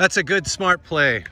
That's a good smart play.